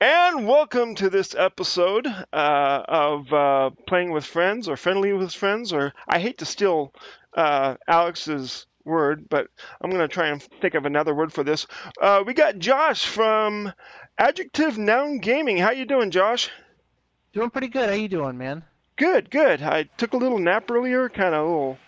And welcome to this episode uh, of uh, Playing with Friends or Friendly with Friends, or I hate to steal uh, Alex's word, but I'm going to try and think of another word for this. Uh, we got Josh from Adjective Noun Gaming. How you doing, Josh? Doing pretty good. How you doing, man? Good, good. I took a little nap earlier, kind of a little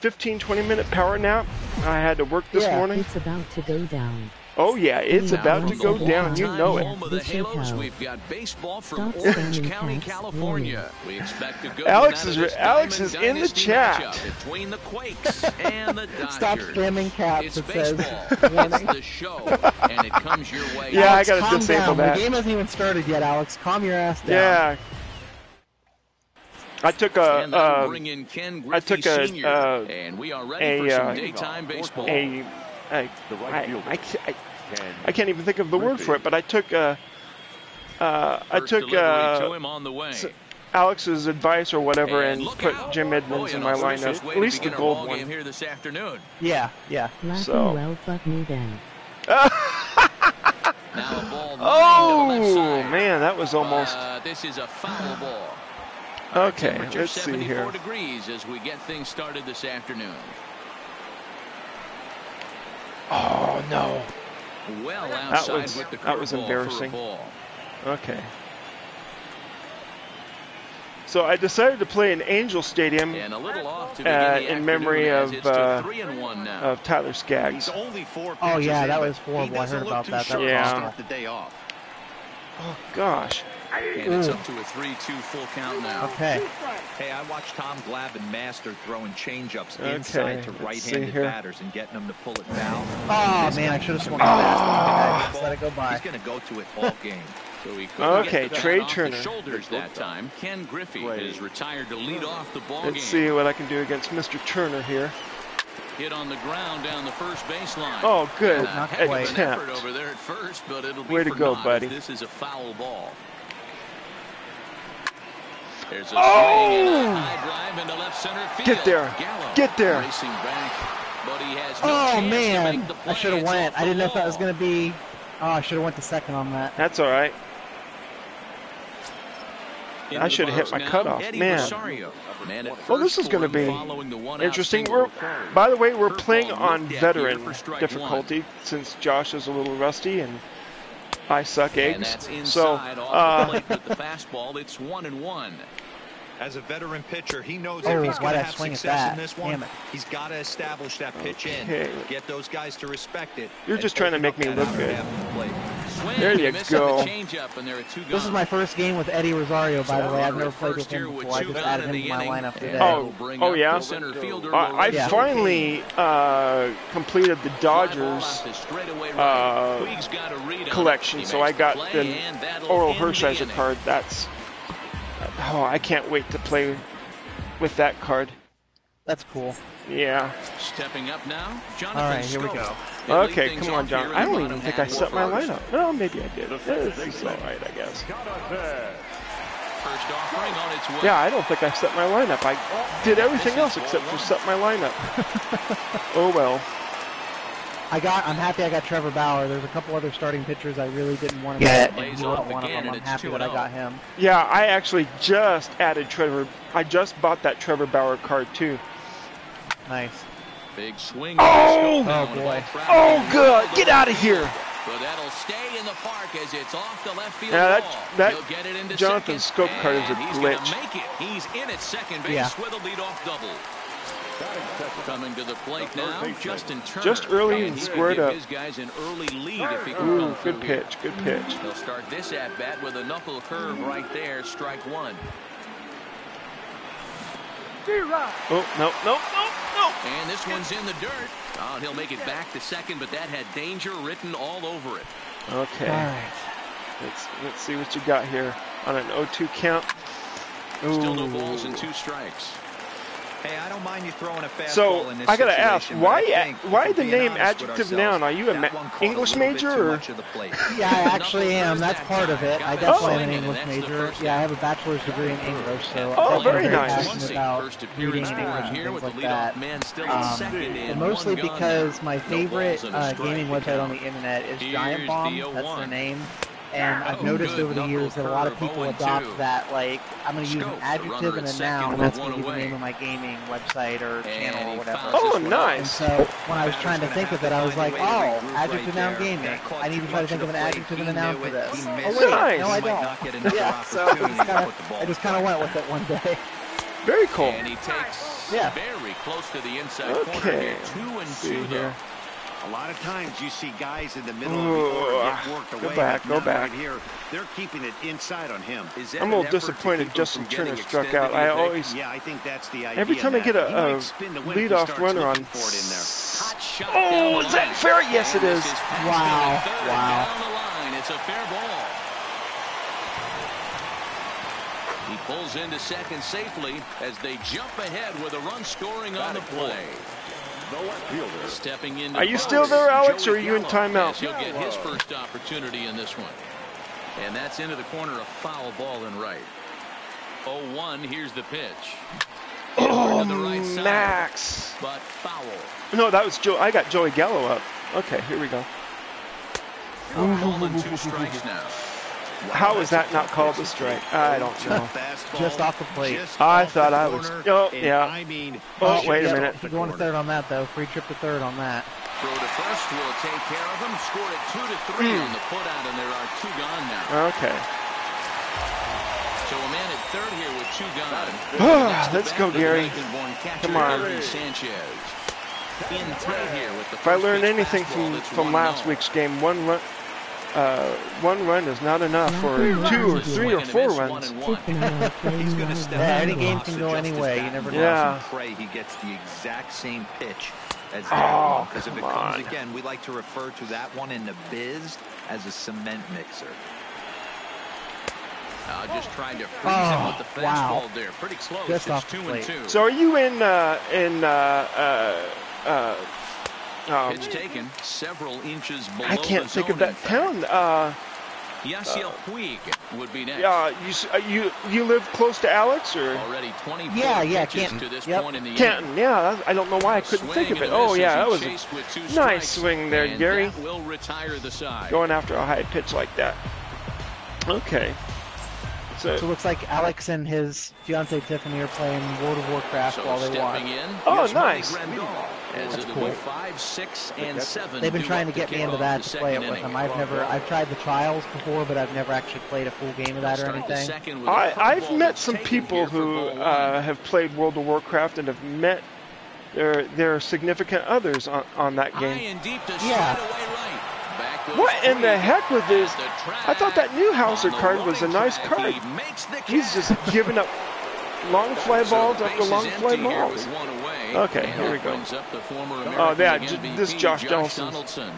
15, 20 minute power nap. I had to work this Yeah. morning. It's about to go down. Oh yeah, it's about to go down. You know it. home of the Halos, we've got baseball from Orange County, California. California. We expect a good Alex is out of re- this Alex is in the chat. Between the Quakes and the Dodgers. Stop spamming caps. It's It says it's the show, and it comes your way. Yeah, I gotta disable down. that. The game hasn't even started yet, Alex. Calm your ass down. Yeah. I took a And bring in Ken I took a, uh, and we are ready a, for some uh, daytime baseball. a, a The right I, fielder. I, I, I can't even think of the word for it, but I took uh, uh, I took delivery to uh, him on the way. s- Alex's advice or whatever and look put out. Jim Edmonds Boy, in my auspicious lineup. At least the gold one. here this afternoon. Yeah, yeah. Laughing So- well, fuck me then. Now ball Oh the man, that was almost Uh, this is a foul ball. Okay. Let's see 74 here. degrees as we get things started this afternoon. Oh no. Well outside was- with the that was curveball for a embarrassing. Okay. So I decided to play in Angel Stadium And a little off to Uh, begin the in memory of, uh, three and one now. of Tyler Skaggs. He's only four Oh, yeah, in, that but was he horrible. I heard about that. That sharp was to awful. the day off. Oh gosh. And it's up to a 3-2 full count now. Okay. Hey, I watched Tom Glavine master throwing changeups Okay, inside to right-handed batters and getting them to pull it foul. Oh This man, I should have swung coming fast. Let it go by. He's going to go to it all game. So he Okay, Trea Turner. Shoulders that time. Ken Griffey Trey. is retired to lead off the ball Let's game. see what I can do against Mr. Turner here. Hit on the ground down the first baseline. Oh, good Not of an effort over there at first, but it'll be Way to go, buddy. This is a foul ball. There's a Oh! swing and a high drive into left center field. Get there. Gallo Get there. Racing back, but he has no Oh man, I should have went. I didn't know if that was gonna be. Oh, I should have went to second on that. That's all right. Into I should have hit my now, cutoff. Eddie Man. Rosario. Man at Well, this is going to be following the one-out interesting. We're, by the way, we're playing on veteran here for difficulty since Josh is a little rusty and I suck And eggs. that's So, inside off uh, As a veteran pitcher, he knows Oh, if he's going to have swing success in this one, he's got to establish that pitch Okay. in, get those guys to respect it. You're just trying to make me look good. half of the plate. Swing. There you go. the changeup, and there are two This is my first game with Eddie Rosario, by the way. I've never played with him before. I just added him to my lineup and today. Oh, that'll oh, yeah? the center fielder, I, I Lorenzo finally uh, completed the Dodgers off the straightaway right. uh, Puig's got a read on it. collection, so I got the Orel end Hershiser card. That's oh, I can't wait to play with that card. That's cool. Yeah. Stepping up now, Jonathan All right, here we go. He'll Okay, come on, John. I don't even think I set my First. lineup. No, maybe I did. This is all right, I guess. First offering on its way. Yeah, I don't think I set my lineup. I did everything else except for set my lineup. oh well. I got. I'm happy I got Trevor Bauer. There's a couple other starting pitchers I really didn't want to get, and Plays he off wasn't one of them. I'm happy 2 that I got oh. him. Yeah, I actually just added Trevor. I just bought that Trevor Bauer card too. Nice. Big swing. Oh! Oh, boy. Oh, well good. Get out of here. But that'll stay in the park as it's off the left field Yeah, that- wall. that He'll get it into Jonathan second, Schoop card is a and he's glitch. Gonna make it. He's in at second base Yeah. with a leadoff double. Coming to the plate now, Justin Turner. Just early and squared up. His guys an early lead if he can Ooh, good pitch. Good pitch. He'll start this at bat with a knuckle curve right there, strike one. Oh no no no no. And this one's in the dirt. Oh, he'll make it back to second, but that had danger written all over it. Okay. All right. Let's let's see what you got here on an 0-2 count. Still no balls and two strikes. Hey, I don't mind you throwing a fastball So in this I gotta ask, situation, but I why think why the name adjective noun? Are you a that ma- one caught a English major or? much of the plate. Yeah, I actually am. That's part of it. I definitely am an Oh. English major. Yeah, I have a bachelor's degree in English, so Oh, I'm very definitely nice. passionate about First reading and English and things like that. leadoff man still in Um, and and mostly because my favorite balls and a uh, gaming website on the internet is Giant Bomb. That's their name. And I've Oh, noticed good over the years that a lot of people 0-2. adopt that, like, I'm going to use an adjective and a noun, and that's going to be the name of my gaming website or And channel or whatever. Oh, this one. And nice. so when I was trying to think of it, I was like, oh, adjective, noun, gaming. I need to try to think of an adjective and a noun for this. Oh, wait, Nice. no, I don't. not get another Yeah, so I just kinda- put the ball I just in kind of play. went with it one day. Very cool. And he takes Yeah. very close to the inside corner Okay. here. Two and See two here. A lot of times you see guys in the middle Ooh, of the order get ah, worked away. go away. back, but go back. Right here, they're keeping it inside on him. Is that I'm a little disappointed Justin from getting Turner struck out. do you I always, Yeah, I think that's the idea. every time I get He a, might a spin to win if leadoff runner on. looking in there. Hot shot Oh, is that fair? Yes, it And this is. passed Wow, wow. Down the line. It's a fair ball. He pulls into second safely as they jump ahead with a run scoring on the play. Stepping into Are you box, still there, Alex, Joey or are you in timeout? Yes, he'll get his first opportunity in this one. And that's into the corner, a foul ball and right. 0-1, here's the pitch. Oh, To the right side, Max. But foul. No, that was Joe. I got Joey Gallo up. Okay, here we go. One ball and two strikes now. How is that not called a strike? I don't know. Fastball Just off the plate. I thought I was- oh, yeah. I mean, Oh, just wait a minute. the Keep going to third on that, though. Free trip to third on that. Throw to first will take care of him. Score it two to three Hmm. on the put out, and there are two gone now. Okay. So a man at third here with two gone. Let's go, Gary. Come on. Gary Sanchez. In here with the If I learned anything from from last week's game, one run, uh, one run is not enough for two or three or four runs. He's going to step Yeah, out any game can go adjust his anyway. You never know. Yeah. Pray he gets the exact same pitch as Oh, that. Because if it come comes on. again, we like to refer to that one in the biz as a cement mixer. Now just trying to freeze Oh, him with the wow. fastball there. Pretty close. Just it's off the two and plate. two. So are you in uh, in uh, uh, uh, um, Pitch taken several inches below I can't the think of that town. Uh, Yasiel Puig would be next. uh, you uh, you you live close to Alex or Already 24 Yeah, yeah, Canton. to this Yep. point in the Canton? Yeah, I don't know why I couldn't think of it. Oh yeah, that was a nice swing there, Gary. Will retire the side. going after a high pitch like that. Okay. So, So it looks like Alex and his fiance Tiffany are playing World of Warcraft So while they stepping watch. in. Oh, nice. As That's cool. five, six, and seven. They've been trying to get me into that to play it with them. I've never, I've tried the trials before, but I've never actually played a full game of that or anything. second with a I, I've met some people who uh, have played World of Warcraft and have met their their significant others on, on that game. and deep to Yeah. What in the heck with this? I thought that track. Newhouser On the card was a nice track, card. he makes the He's just giving up long fly So balls the after long fly balls. with one away, Okay, here we go. brings up the former Oh, American yeah, League j- MVP, this Josh Josh Donaldson.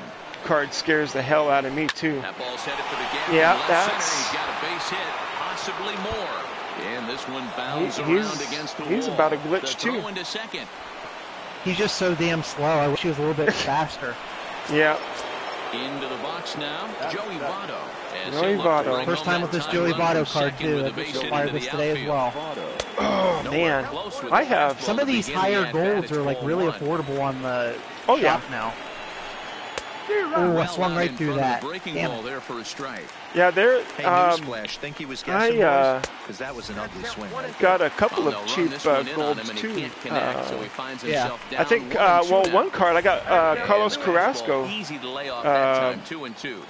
Card scares the hell out of me too. That ball's headed for the gap. Yeah, in that's- Center. He's got a base hit, possibly more. And this one bounds He- around he's- against the he's wall. about a glitch, the too. into second. He's just so damn slow. I wish he was a little bit faster. Yeah. Into the box now, Joey Votto. Joey he'll look to Votto. First time with this Joey run Votto card too. with I just hit acquired this today as well. Oh man. I have- Some of these higher golds are like really affordable on the Oh, yeah. shop now. Oh, I Well swung right through that. Breaking Damn ball there for a strike. Yeah, there. Hey, Um, newsflash, think he was I, guessing, uh, Because that was an ugly swing right got a couple Well, of they'll cheap uh, one in on golds too. connect, Uh, so he finds yeah. himself I think, uh, well, one card I got uh, Carlos And the fastball Carrasco Easy to lay off that uh, time, two and two.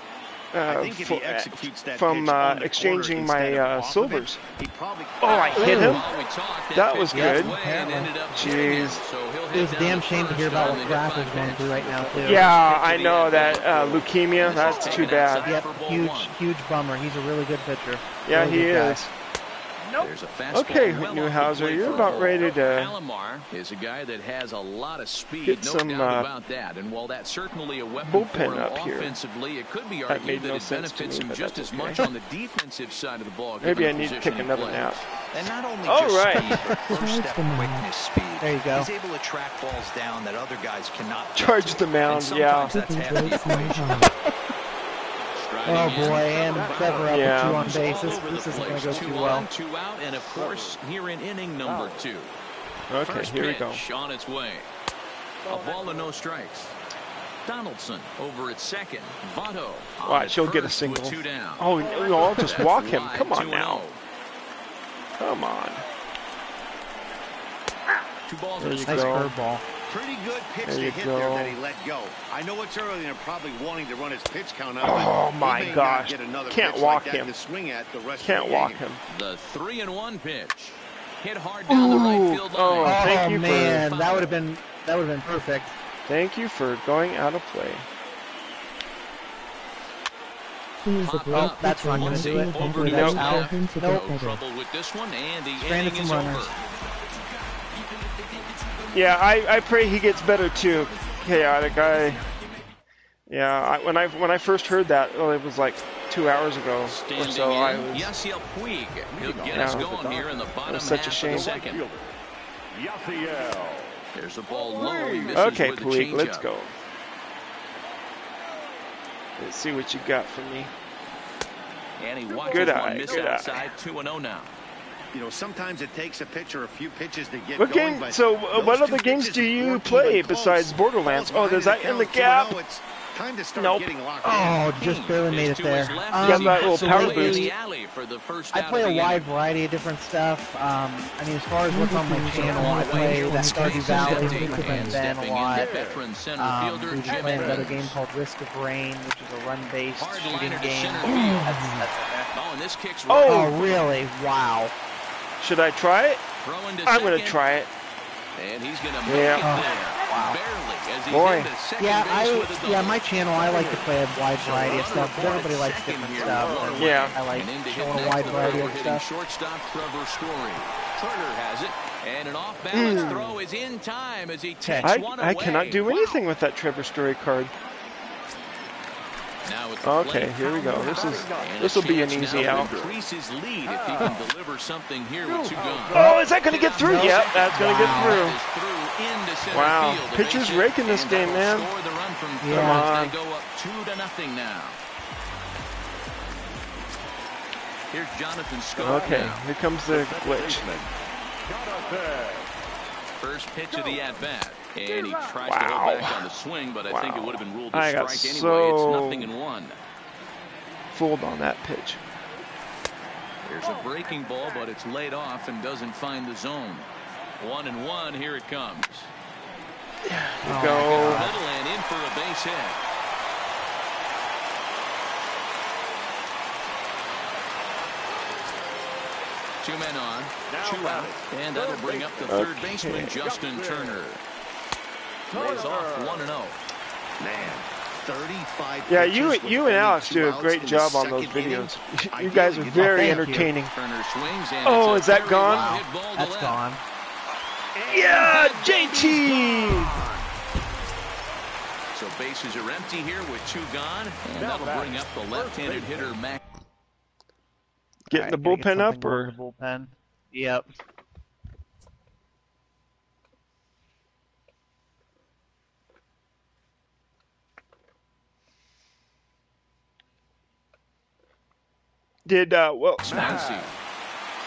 I uh, think if for- he executes that from uh, exchanging my uh, off it, silvers. he probably Oh, I hit him. While we talked, That was good. and ended up Jeez. hitting him, so he'll head It was a damn shame to hear about what the hit Graff by is going through right now too. Yeah, I know that uh, leukemia. That's too bad. Yep, huge, huge bummer. He's a really good pitcher. Yeah, Really he is. guy. Is. There's a fastball Okay, well off Newhouser, you're about ball. ready to Palomar is a guy that has a lot of speed, get no some, doubt uh, about that. And while that's certainly a weapon for him up here. offensively, it could be argued made that, no it sense benefits me, him just that's as much on the defensive side of the ball. Maybe I need to take another plays. nap. And not only All just right. speed, but first step quickness speed. There you go. He's able to track balls down that other guys cannot. get Charge to. the mound, And yeah. sometimes that's half the equation. Striding Oh boy, and Trevor up Yeah. two on Moves base. all This, over this the isn't going to go two too on, well. two out, and of course, here in inning number oh. two. Okay, First here we pitch go. on its way. A ball and no strikes. Donaldson over at second. Votto. on Watch, at he'll get a single. Two down. Oh, no, I'll just walk him. Come on now. Oh. Come on. Two balls There you strike. Nice go. curveball. Pretty good pitch There to hit go. there that he let go. I know it's early and they're probably wanting to run his pitch count up. Oh, my gosh. get another Can't pitch walk like him. To swing at the rest Can't of the walk game. him. The three and one pitch. Hit hard down the right Ooh, field oh. line. Thank oh you for- man, that would have been that would have been perfect. Thank you for going out of play. He is a Pop up. That's not pitcher gonna do it. he Over has the allowed top. him to Nope. get No better. trouble with this one, and the Stranded inning is some runners. over. Yeah, I, I pray he gets better too. Chaotic. I yeah. I, when I when I first heard that, well, it was like two hours ago or Standing so. I in, was Yasiel Puig. He'll get Yeah. us going here in the bottom such a shame. of the second. There's a ball low. He misses okay, with the Puig. Let's changeup. go. Let's see what you got for me. And he watches Good one eye, miss good eye. outside 2 0 now. You know, sometimes it takes a pitcher a few pitches to get What going, game? but So, uh, what other games do you play besides Borderlands? Oh, there's that in the count, gap. Time to start Nope. getting locked in. Oh, just barely made it there. Um, as that little power boost. the alley for the first I play a wide variety of different stuff. Um, I mean, as far as what's on my channel, I play that Stardew Valley with my friend And Ben a lot. in, veteran Um, we've been playing another game called Risk of Rain, which is a run-based shooting game. That's, that's. Oh, and this kicks Oh. Oh, really? Wow. Should I try it? To I'm gonna try it. And he's going to make Yeah. it Oh, there. wow. Barely as he's Boy. into Yeah, I with yeah my channel I like to play a wide variety of stuff. But everybody likes different stuff. and Yeah. I like And to hit showing a wide variety of stuff. shortstop Trevor Story. Turner has it, and an off-balance Hmm. throw is in time as he Okay. takes I, one I cannot do Wow. anything with that Trevor Story card. Now at the Okay, here we go. This is this will be an easy out. Increase his lead if he can deliver something here with two gone. Oh, is that going to get through? Yep, that's going to get through. Is through into center Wow. Pitchers raking this game, man. Score the run from third Yeah. as they go up two to nothing now. Here's Jonathan Schoop. Okay, here comes the glitch. First pitch of the at bat. And he tries to Wow. hold back on the swing, but I think it would have been ruled a I got strike anyway. so- It's nothing in one. Fooled on that pitch. There's a breaking ball, but it's laid off and doesn't find the zone. One and one, here it comes. Oh, Go. Middle and in for a base hit. Two men on, two out, and that'll bring up the third Okay. baseman, Justin Turner. Lays off one and oh. zero. Man, 35 Yeah, you with you and Alex do a great job on those videos. You guys are very entertaining. Turner swings and Oh, is that gone? well hit ball to That's left. gone. Yeah, JT. So bases are empty here with two gone, and that'll bring up the left-handed hitter Mac. Getting the bullpen up or the bullpen. Yep. Did uh well Swansea.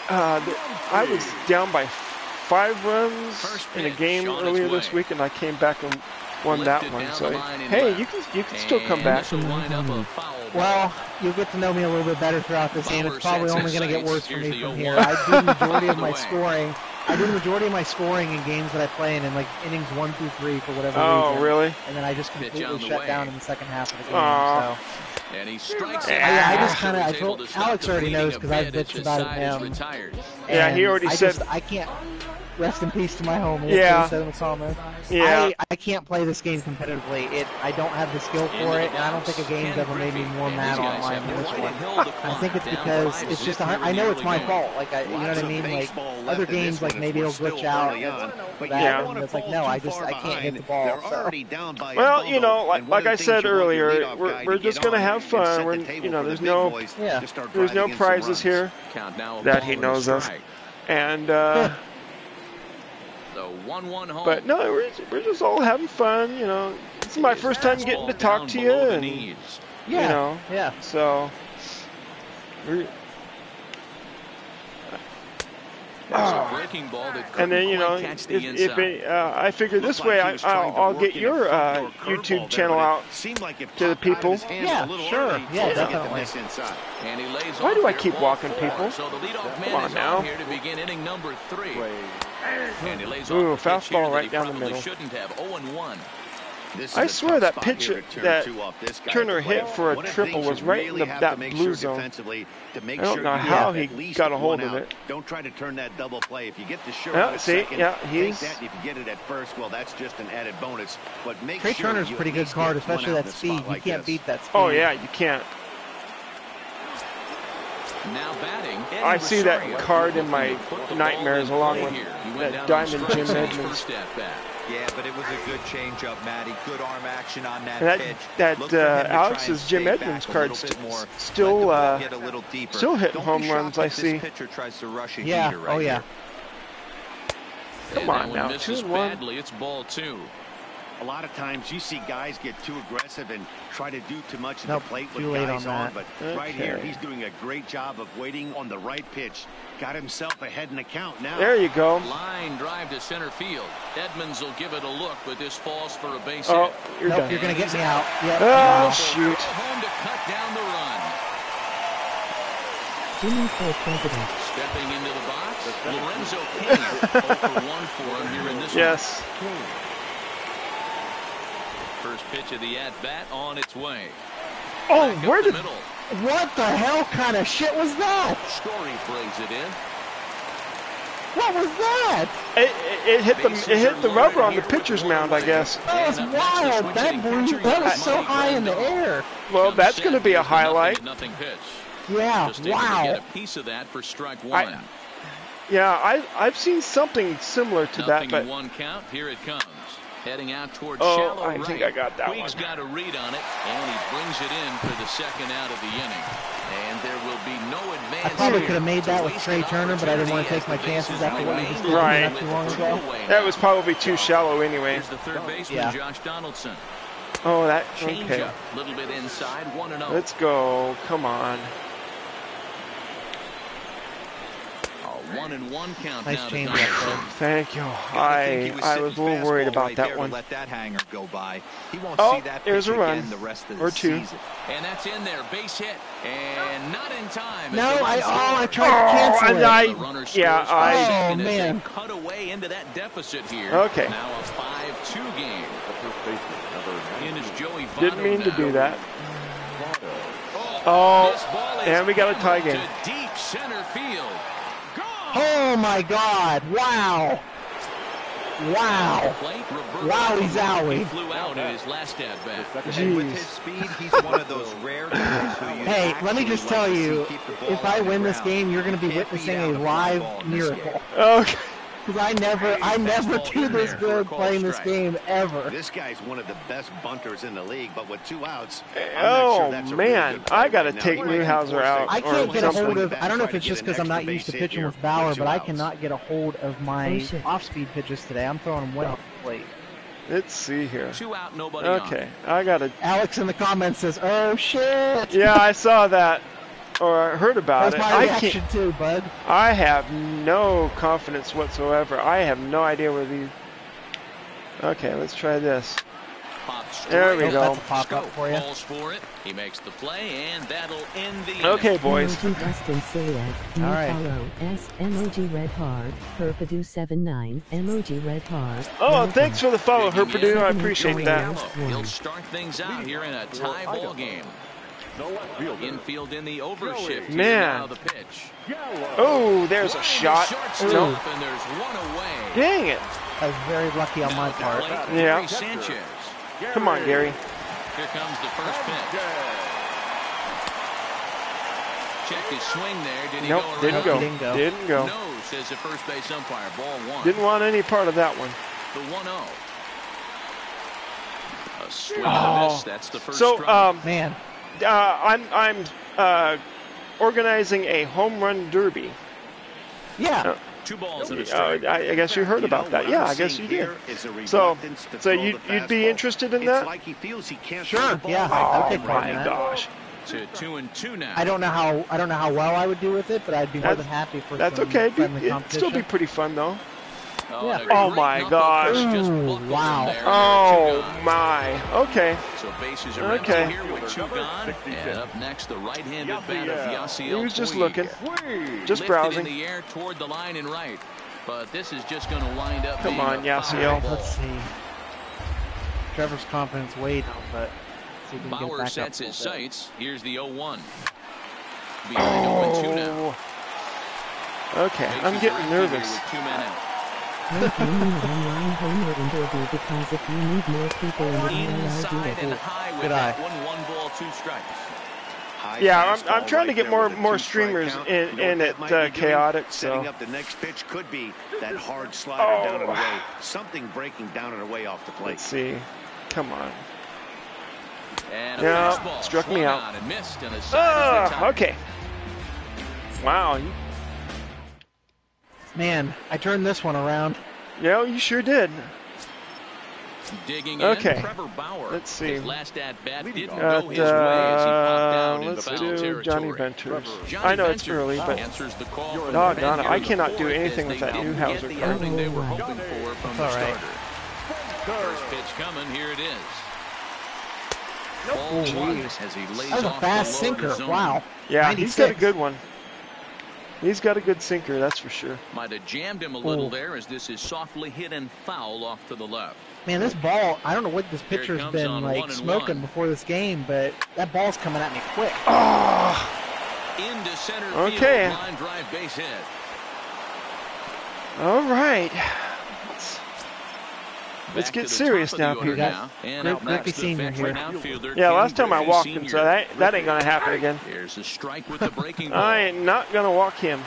uh th- I was down by five runs First in a game on earlier this week and I came back and won that one. So the line and hey, left. you can you can still come back. this'll wind up a foul ball. Well, you'll get to know me a little bit better throughout this game. It's probably only going to get worse for me from here. I do the majority of my scoring. I do the majority of my scoring in games that I play in, in like innings one through three for whatever Oh, reason. really? And then I just completely shut way. down in the second half of the game. Aw. So And he strikes I, it. I just kind of. I told Alex already knows because I've bit bitched about side is him. retired. Yeah, he already I said- Just, I can't. Rest in peace to my homie. Yeah. That's what he said in the comments. Yeah. I, I can't play this game competitively. It I don't have the skill for it, and I don't think a game's ever made me more mad these guys online than this one. I think it's because it's just it a, nearly I know it's my fault. Like I, you know what I mean? Like other games, like maybe it'll glitch out. early. But you Yeah. don't and want to it's like fall no, too I just I can't hit the ball. They're So. already down by Well, you know, like like I said you want your earlier, we're, we're just gonna have fun. We're you know, there's no boys Yeah. there's no driving in some prizes here Count now a that he knows of, and uh, The 1-1 home. But no, we're we're just all having fun. You know, It's my His first time getting to talk to you, and. Yeah. you know, Yeah. so we're There's breaking ball that And then you know, if, the if it, uh, I figure this way, I, I'll, I'll get your uh, YouTube channel out. like to the popped out of people. Yeah, sure. Yeah, He was able to get the definitely. miss inside. And he lays Why do I keep walking people? So the leadoff on now. here to begin inning number three. And he lays Ooh, off the pitch here fastball right down the middle. shouldn't have. 0 and 1. This is I a swear that pitch here to turn that this guy Turner at the plate. hit for a One of the triple was you right in the- that blue sure zone. to make I don't sure know how he got a hold of it. Don't try to turn that double play. If you get the sure Yeah, see? second, Yeah, take he's- that. If you get it at first, well, that's just an added bonus. But make Trea sure Turner's pretty good card, especially that speed. spot You can't this. beat that oh, speed. Oh yeah, you can't. Now batting. Eddie I see that card in my to put the ball nightmares along with here. That diamond Jim Edmonds. first at bat. Yeah, but it was a good changeup, Matty. Good arm action on that, And that- pitch. that, Look for him uh, Alex's Jim Edmonds card st- more. still, Let uh, get a little deeper. still hitting home runs, I see. This pitcher tries to rush a Yeah. heater right Oh yeah. here. Come And on now, misses two one. badly. It's ball two. A lot of times you see guys get too aggressive and try to do too much at Nope, the plate with guys on on, that. but right here he's doing a great job of waiting on the right pitch. Got himself ahead in the count now. There you go. Line drive to center field. Edmonds will give it a look, but this falls for a base Oh, hit. you're nope, done. you're gonna get me out. Yep. Oh no. shoot! Home to cut down the run. Jimmy for president. Stepping into the box, Lorenzo Cain. 0 for 1 for him here in this Yes. one. First pitch of the at-bat on its way. Oh, Back where the did? middle. What the hell kind of shit was that? Story brings it in. What was that? It, it, it hit the it hit the rubber on the pitcher's mound, I guess. That was And up next, the wild. That switching blew. That was so high in the air. Well, that's going to be a here's the nothing highlight. Nothing pitch. Yeah. Just to Wow. get a piece of that for strike one. Yeah, I I've seen something similar to that, but one count. Here it comes. Heading out towards Oh, shallow I right. think I got that Puig's one. got a read on it, and he brings it in for the second out of the inning. And there will be no advance. I probably could have made that with Trea Turner, but I didn't want to take my chances after what you remain just did Right. not too long ago. that was probably too shallow anyway. Here's the third baseman, Yeah. Josh Donaldson. Oh, that Change up, little bit inside, one and oh. Let's go. Come on. A one and one count Nice now change up, Donaldson. Thank you. Gotta I was I was a little worried about right that there to one. Let that hanger go by. He won't Oh, see that there's a run. again the rest of Or the two. season. And that's in there, base hit, and not in time. No, I oh I scores. tried to oh, cancel and it. I- yeah, I- second Oh, man. cut away into that deficit here. Okay. Now a 5-2 game. In is Joey Didn't Votto mean to do that. Oh, Oh, this ball is and we got a tie hammered game. To deep center field. Gone. Oh my God! Wow! Wow! Plate, Roberto Wowie zowie. Flew out in his last at bat. Jeez. speed, he's one of those rare guys who you Hey, let me just tell you, keep the ball if I win this ground. game, you're going to be witnessing a out a fly live ball in this miracle. Okay. Because I never, I never do this there for a good call playing this game ever. This guy's one of the best bunters in the league, but with two outs, I'm not Oh sure that's a really man, I gotta right take He might Newhouser out. I can't get a hold of. I don't know if it's just because I'm not used to pitching with Bauer, but two I cannot get a hold of my Oh, off-speed pitches today. I'm throwing them way off the plate. Let's see here. Two out, nobody on. Okay, I gotta. Alex in the comments says, "Oh shit!" Yeah, I saw that or I heard about That's it. my I reaction can't. too, bud. I have no confidence whatsoever. I have no idea where these. Okay, let's try this. Pop straight. There we Oh, go. Pop up for you. falls for it. He makes the play, and that'll end the inning. Okay, boys. Emoji Dustin All right. follow. S. Emoji Red Hard. Herpadu 79. Emoji Red Hard. Oh, thanks for the follow, Digging Herpadu. I appreciate going that. He'll start things out here in a tie ball game. Infield in the overshift. Man. The pitch. Oh, there's a shot. Shortstop, Nope. and there's one away. Dang it. That was very lucky on my Now at the part. Yeah. Sanchez. Come on, Gary. Here comes the first pitch. Check his swing there. Did he Nope, go didn't go. Didn't go. Didn't go. No, says the first base umpire. Ball one. Didn't want any part of that one. The 1-0. A swing and Oh. miss. That's the first So, strike. um, Man, I'm I'm uh, organizing a home run derby. yeah. Two balls and a Uh, strike. I, I guess you heard You know, about that. Yeah, I'm guess you did. here is a So, so you, you'd be interested in that? like he feels he can't Sure, throw the ball yeah, I'll Oh take part my in that. gosh. To two and two now. I don't know how I don't know how well I would do with it, but I'd be more than happy for That's some okay. It'd, friendly be, it'd still be pretty fun though. Oh, Yeah. Oh my knuckle gosh. push just Ooh, wow. there, Oh they're two gone. my. Okay. So bases are Okay. here with two gone. And up next, the right-handed batter, Yasiel He was just Puig. looking, just browsing. in the air toward the line and right. But this is just going to wind up Come being on, a Yasiel. Let's see. Trevor's confidence way down, but see if we can get Bauer back sets up his bit. sights. Here's the 0-1. Behind 0-2 now. Oh. Okay, I'm Bases are getting empty here nervous. with two men out. Make me online homer interview because if you need more people in the area, I'll do Inside and it. high with Good that eye. one. One ball, two strikes. High Yeah, I'm- I'm trying to get more- more streamers count. in- You know in what it, uh, be doing? chaotic, Setting so- up the next pitch could be that hard slider down and Oh. away. Something breaking down and away off the plate. Let's see. Come on. And a Yeah, fastball struck me out. on and missed, and a side is retired. okay. Wow. You- Man, I turned this one around. Yeah, you sure did. Digging Okay. in, Trevor Bauer. Let's see. His last at bat didn't Uh, go his way as he popped down in let's foul do territory. Jonny Venters. Johnny I know it's early, but answers the call from the Doggone it, I here in the cannot do anything with that didn't Newhouser the card. outing they were hoping for from That's the all right. starter. First pitch coming, here it is. Ball Oh, one jeez. as he lays That was a fast low of the sinker. Wow. Yeah, he's got a good one. He's got a good sinker, that's for sure. Might have jammed him a little Oh. there as this is softly hit and foul off to the left. Man, this ball, I don't know what this pitcher's been like smoking one. before this game, but that ball's coming at me quick. Oh, Into center Okay. field, line drive base hit. all right. Let's, Let's get serious top of the now, order Peter. now. And Griff- out next, Griffey Senior here. outfielder, yeah, last time I walked him, so that, that ain't going to happen again. Here's a strike with the breaking ball. I ain't not going to walk him.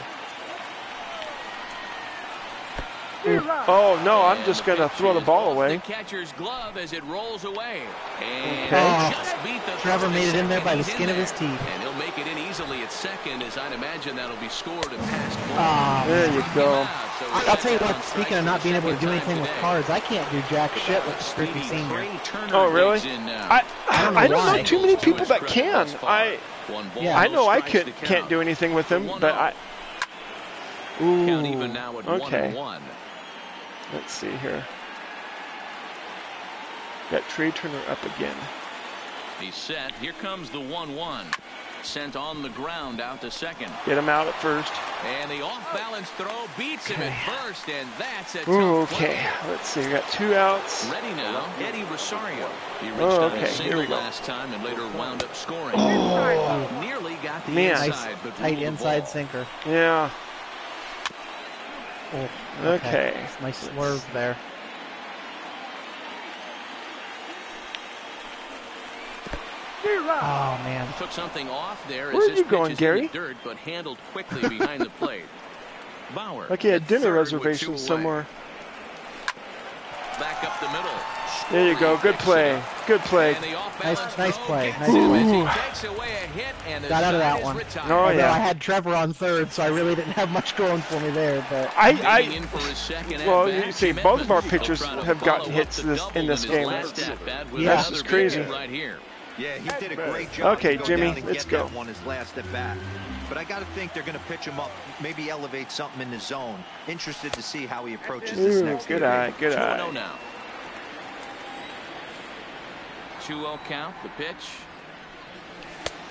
Oh, no, I'm just going to throw the ball away. The catcher's glove as it rolls away. And Okay. Oh, just beat the Trevor made it in there by the skin of his teeth. And he'll make it in easily at second as I'd imagine that'll be scored and passed. Ah, There you go. I'll tell you what, speaking of not being able to do anything with cards, I can't do jack shit with Griffey Senior. Oh, really? I, I don't know I don't know too many people that can. I Yeah. I know I could, can't do anything with him, but I. Ooh, Count even now at one okay. And one. Let's see here. Got Trea Turner up again. He's set. Here comes the 1-1. Sent on the ground out to second. Get him out at first. And the off-balance throw beats him at first, and that's a tough Ooh, play. okay. Let's see. We got two outs. Ready now, Eddie Rosario. He reached Oh, out okay, a here single we go. last time and later wound up scoring. Oh. Nearly got the Man. Nice inside, but tight inside ball. sinker. Yeah. Oh, Okay. Nice swerve there. Oh man. Took something off there Where as are you going, Gary? dirt, but handled quickly behind the plate. Bauer. Like he had dinner third reservations somewhere. Back up the middle. There you go. Good play. Good play. And the off-balance Nice- nice play. Nice him Ooh. takes away a hit, and the Got out of side that is one. Oh, Although yeah. I had Trevor on third, so I really didn't have much going for me there. But I, I, in for his second well, you see, both of our pitchers have gotten hits this- in this game. That's- yeah. another This is crazy. right here. Yeah, he did a great job. Okay, to go Jimmy, down and let's get go. One his last at bat. But I got to think they're going to pitch him up, maybe elevate something in the zone. Interested to see how he approaches this Ooh, next good inning. eye. Good 2-0 eye. now. 2-0 count, the pitch.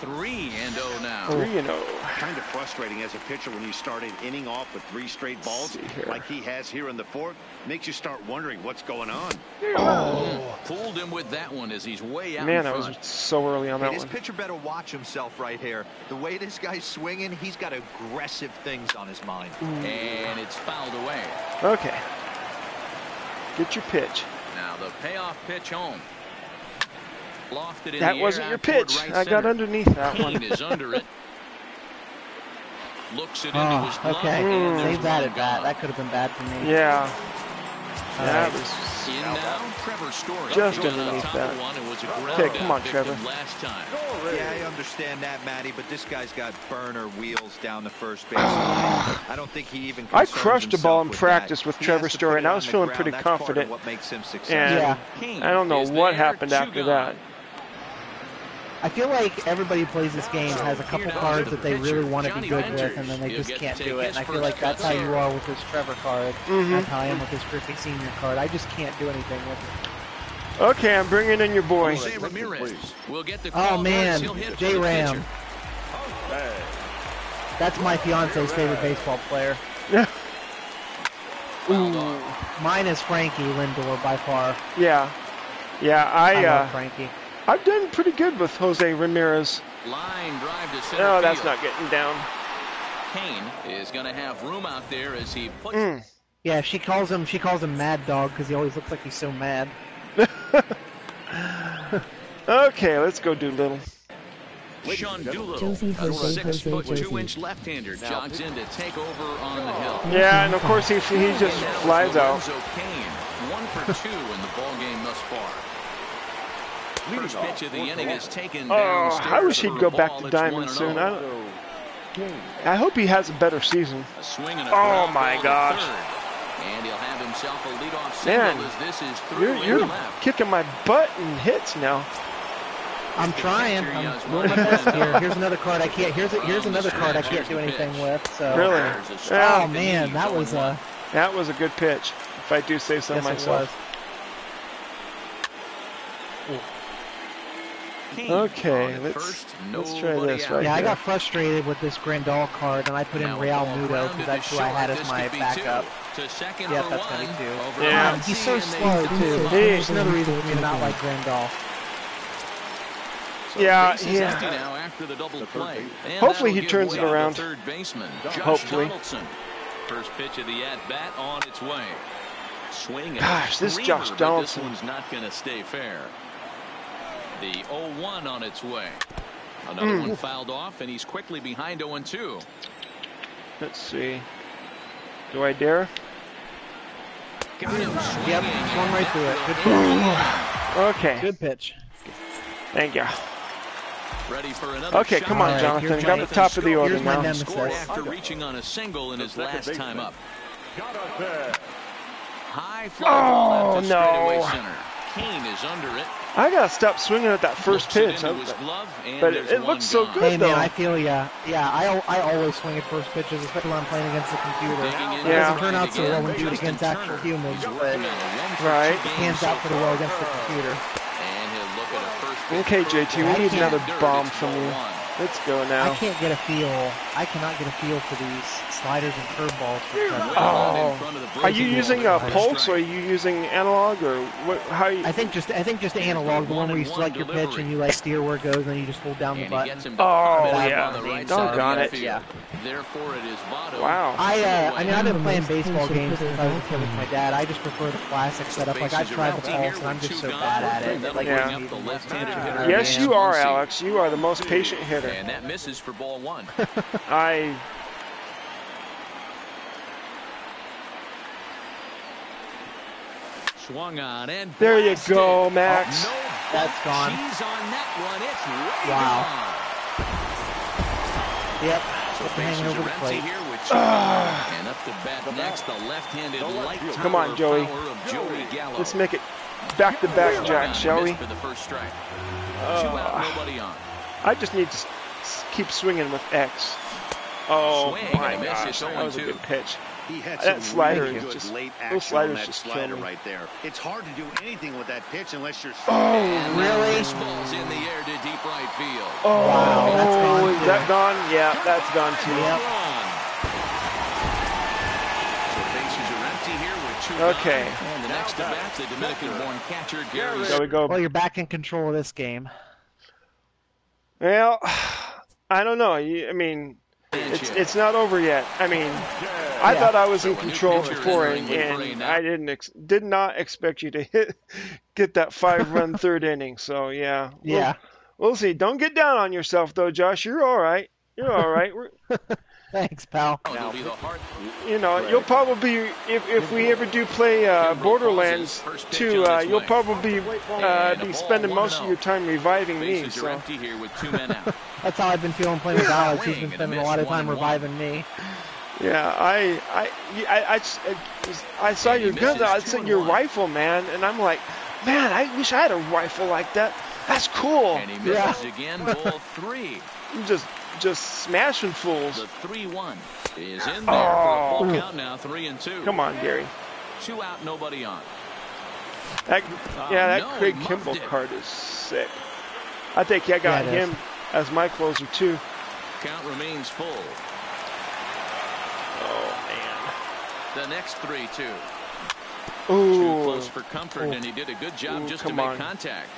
3 and 0 now. Three and oh. Kind of frustrating as a pitcher when you start an inning off with three straight balls like he has here in the fourth. Makes you start wondering what's going on. Mm-hmm. Fooled him with that one as he's way out Man, I was so early on Hey, that this one. pitcher better watch himself right here. The way this guy's swinging, he's got aggressive things on his mind. And it's fouled away. Okay. Get your pitch. Now the payoff pitch home. Lofted in That the wasn't air your pitch. right I got underneath that one. is under it. Looks it into oh, his glove. okay, and hmm. there's save that one at bat. gone. That could have been bad for me. Yeah. All That right. was. In now, Trevor Story. Just He underneath that. one and was a Okay, come on, Trevor. Last time. Yeah, I understand that, Matty, but this guy's got burner wheels down the first base. I don't think he even. I crushed a ball in with practice that. with He Trevor Story, and I was feeling ground. pretty That's confident. What makes him And successful. Yeah. I don't know is what happened after gone. that. I feel like everybody who plays this game has a couple cards that they really want to be good with, and then they just can't do it. And I feel like that's how you are with this Trevor card. Mhm. That's how I am with this Griffey Senior card. I just can't do anything with it. Okay, I'm bringing in your boy. Jose Ramirez will get the Oh man, once he'll hit for J the Ram. That's my fiance's favorite baseball player. Fouled off. Mine is Frankie Lindor by far. Yeah, yeah. I, I love uh, Frankie. I've done pretty good with Jose Ramirez. Line drive to center No, that's field. not getting down. Cain is going to have room out there as he puts Mm. Yeah, she calls him she calls him Mad Dog because he always looks like he's so mad. Okay, let's go do little. Sean Doolittle, Josie, a Jose, six Jose, foot Josie. two inch left hander, jogs in to take over on the hill. Yeah, and of course he he just And now flies out. Lorenzo Cain, one for two in the ball game thus far. First pitch of the inning is taken Oh, downstairs I wish he'd go back to that's Diamond soon. I, don't, I hope he has a better season. A swing and a Oh, my ball gosh. third. And he'll have himself a leadoff single Man, as this is through You're you're left. kicking my butt in hits now. I'm trying. I'm doing my best here. Here's another card I can't. Here's a, here's another card I can't do anything with. So Really? Oh man, that was on uh. That was a good pitch, if I do say so yes it myself. was. Cain Okay, let's- first, let's try this out. right Yeah, I got frustrated with this Grandal card, and I put in Real ball Muto grounded because that's who I had as my backup. two. To second Yeah, that's gonna one. be two. Yeah. to He's so slow too. move He- There's another reason for me to not like Grandal. So Yeah, yeah. now after the double play. Hopefully he turns it around. Third baseman, Josh Hopefully. Donaldson. First pitch of the at bat on its way. Swing Gosh, this Josh Donaldson. This one's not going to stay fair. The 0-1 on its way. Another Mm. one fouled off, and he's quickly behind 0-2. Let's see. Do I dare? Got him Yep, swinging. swung right through it. Good pitch. Okay, Good pitch. thank you. Ready for another Okay, shot. come on, Jonathan. here's Got the top of the order here's now. nemesis. Scored after reaching on a single in his last time up. High fly ball Oh, out to straightaway center. Cain is under it. I gotta stop swinging at that first pitch. I- but there's it looks so gone. good. Hey man, though. I feel ya. Yeah, I, I always swing at first pitches, especially when I'm playing against the computer. It Yeah. doesn't turn out so well when you do it against actual humans, but working on a one for two Right. game hands out pretty far. well against the computer. And he'll look at a first pitch Okay, JT, we need another bomb from you. One. Let's go now. I can't get a feel. I cannot get a feel for these sliders and curveballs. for Trevor. Well Oh. in front of the Are you using ball a for pulse or are you using analog or what? How? You, I think just I think just analog, the one where you select your pitch and you like steer where it goes, and then you just hold down the And button. gets him to Oh, pop it up yeah. on the right Doggone side it. Yeah. Therefore, it is Wow. I uh, I mean I've been playing baseball games since I was a kid with my dad. I just prefer the classic setup. Like I tried the pulse, and I'm just so bad at it. Like, Yeah. up the left-handed Yeah. hitter. yes, you are, Alex. You are the most patient hitter. And that misses for ball one. I. Swung on and There you go, Max. No, That's gone. She's on that one. It's way Wow. gone. Yep, So just hanging over the plate. here with two and up to bat next, the left-handed light Come on, Joey. of Joey Gallo. Let's make it back to back, Swung Jack, shall we? For the first strike. Two Uh, out, nobody on. I just need to s- s- keep swinging with X. Oh Swing my and a miss. gosh, It's that was a good pitch. He had That some slider really is good just- late those action sliders on that just kill slider me. right there. It's hard to do anything with that pitch unless you're. Oh, Really? This ball's in the air to deep right field. Oh, Wow, that's gone is too. that gone? Yeah, that's gone too. Yep. Run. So bases are empty here with two Okay. And the next to bat, the Dominican-born catcher Gary. There we go. Well, you're back in control of this game. Well, I don't know. I mean, it's it's not over yet. I mean, I thought I was in So a new control before, and, and I didn't ex- did not expect you to hit get that five run third inning. So yeah, We'll- Yeah. we'll, see. Don't get down on yourself though, Josh. You're all right. You're all right. We're, Thanks, pal. It'll be the heart. you know, you'll probably if if we ever do play uh, Borderlands 2, uh, you'll probably uh, be spending most of your time reviving me. So empty here with two men out. That's how I've been feeling playing with Alex. He's been Swing and a spending a lot of time reviving me. yeah, I I I I, I, uh, I saw your gun. I two said and your rifle, man, and I'm like, man, I wish I had a rifle like that. That's cool. And he misses again, ball three. I'm just just smashing fools. The 3-1 is in there for a full Oh. count now, three and two. Come on, Gary. Two out, nobody on. That, yeah, uh, that no, Craig Kimbrel card is sick. I think I got Yeah, it is. As my closer too. Count remains full. Oh, oh man. The next 3-2. Too close for comfort, Ooh. and he did a good job Ooh, just to make on. contact.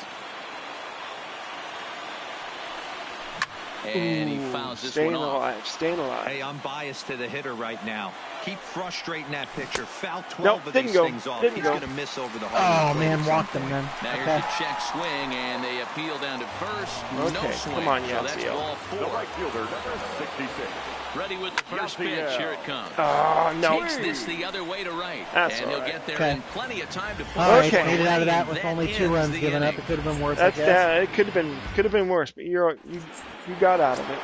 And he fouls this staying one off. alive, staying alive. Hey, I'm biased to the hitter right now. Keep frustrating that pitcher. Foul 12 Nope, of didn't these go. things off. Didn't He's going to miss over the hole. Oh man, walked him then. Now here's Okay. a check swing, and they appeal down to first. No swing. come on, so that's ball four. Right fielder, number 66. Ready with the first pitch. Here it comes. Oh no. Takes this the other way to right. That's and he'll all right. get there Okay. in plenty of time to pull All right, Okay. made it out of that with That only two runs the given up. It could have been worse. That's I guess. that. It could have been could have been worse, but you're you you got out of it.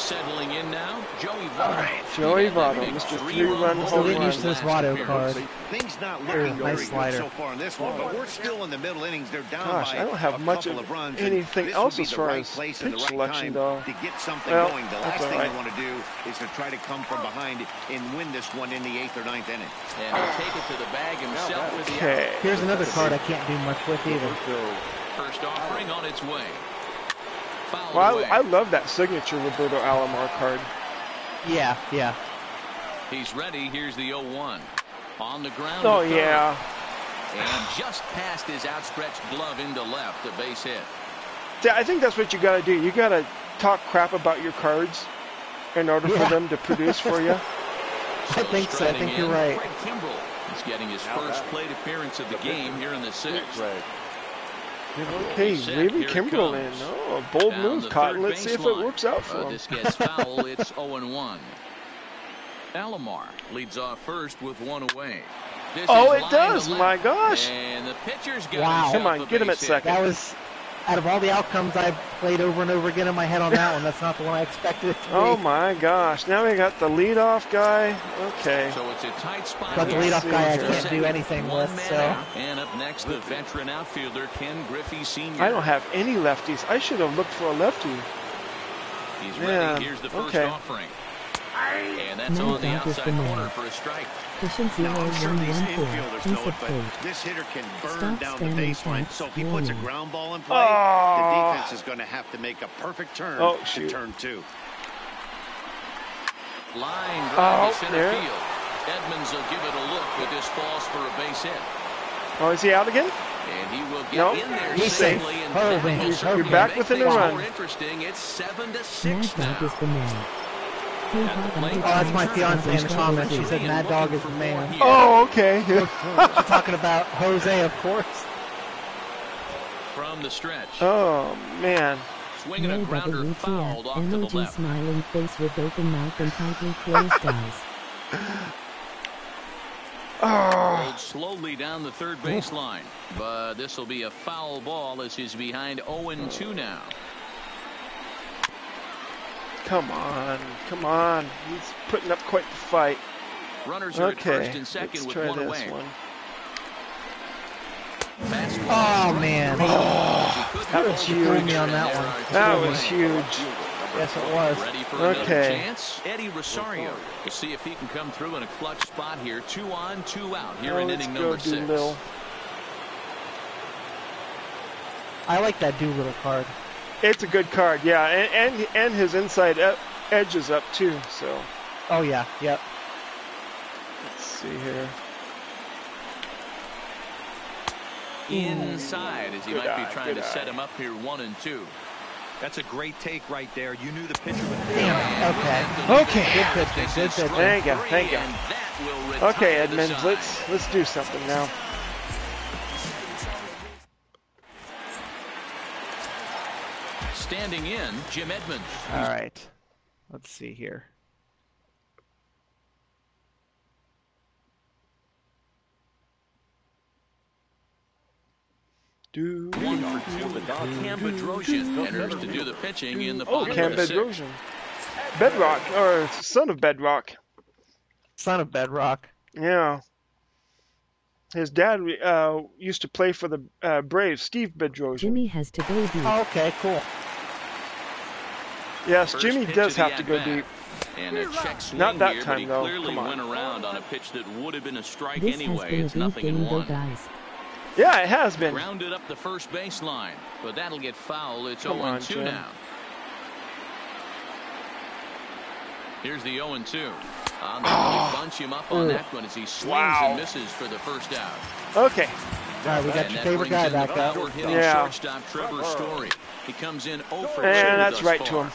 Settling in now, Joey Votto. All right, Joey He had that Votto, Mr. three-run Three-run home run used this Votto card. Things not Ooh, looking nice slider. good so far in this one, but we're still in the middle innings. They're down Gosh, by I don't have a much couple of of runs. anything this else would be as the far right as place and the pitch right selection, time though. To get something Well, going. The last thing right. you want to do is to try to come from behind and win this one in the eighth or ninth inning. And he'll take it to the bag himself with the out. Okay. Here's another card I can't do much with either. First offering on its way. Fouled Well, away. I, I love that signature Roberto Alomar card. Yeah, yeah. He's ready. Here's the 0-1. On the ground. Oh yeah. And just past his outstretched glove into left, a base hit. See, I think that's what you got to do. You got to talk crap about your cards in order Yeah. for them to produce for you. I think so. I striding think you're right. Craig Kimbrel is getting his first plate appearance of the game here in the sixth. Greg. Hey, Set, leaving here it Kimbrel in. comes. Oh, bold Down move, the Cotton. Let's see if it works out for Uh, him. this gets foul. it's 0-1. Alomar leads off first with one away. This Oh, is it does. My gosh. And the pitcher's got Wow. Come on, get him at second. That was out of all the outcomes I've played over and over again in my head on that one. That's not the one I expected it to be. Oh my gosh. Now we got the leadoff guy. Okay. So it's a tight spot. But the here. leadoff guy I can't do anything with, so. out. And up next, the veteran outfielder Ken Griffey Sr. I don't have any lefties. I should have looked for a lefty. He's Yeah, ready. Here's the first okay. offering. And that's No on the doubt outside the man. corner for a strike. Cushion Now, I'm sure these 0114. infielders Please know it, but this hitter can burn Stop down the standing baseline. So if he puts a ground ball in play, Oh. the defense is going to have to make a perfect turn Oh, to turn two. Line oh, drive Oh, to center there. field. Edmonds will give it a look, with this falls for a base hit. Oh, is he out again? And he will get Nope. in there He's safe. And Oh, that man, will you're back make within a things run. more interesting. It's seven to six now. Dog is the man. Oh, that's my just fiance in the comments. She said Mad Dog is the man. Oh, okay. She's talking about Jose, of course. From the stretch. oh, man. Swinging a Hey, grounder fouled off to the Emoji left. smiling face with open mouth and tightly closed eyes. Ah. Oh, Rolled slowly down the third baseline. But this will be a foul ball as he's behind 0-2 now. Come on. Come on. He's putting up quite the fight. Runners are at first and second Let's with try one this away. one. Oh, man. Oh, that was huge. me on that one. That was huge. Yes, it was. Ready for another Okay. chance? Eddie Rosario. We'll see if he can come through in a clutch spot here. Two on, two out here Oh, in inning number six. Doolittle. I like that Doolittle card. It's a good card, yeah, and and, and his inside edge is up too. So Oh, yeah. Yep. let's see here. Inside as he Good might eye, be trying good to set him up here one and two. That's a great take right there. You knew the pitcher would Damn. Okay. Okay. Good pitching. Good pitching. Thank you, thank you. And that will retire Okay, the Edmonds, let's let's do something now. Standing in, Jim Edmonds. All right. Let's see here. Do One for two. Cam Bedrosian enters to do the pitching in the oh, bottom Cam of the sixth. Bedrosian, Bedrock or son of Bedrock. Son of Bedrock. Yeah. his dad uh, used to play for the uh, Braves. Steve Bedrosian. Jimmy has to go deep. Oh, okay, cool. Yes, First Jimmy does have to go at-bat. deep. And a check swing Not that here, time, but he though. clearly Come on. went around on a pitch that would have been a strike This anyway. has been a It's nothing in game though, one. guys. Yeah, it has been. Rounded up the first baseline, but that'll get foul. It's Come 0 on, 2 Jim. now. Here's the 0 2. On the oh. bunch him up on Ugh. that one as he swings Wow. and misses for the first out. Okay. All right, we got And your favorite guy back up. Yeah. shortstop Trevor Story. He comes in 0 for 2 And that's thus right to him.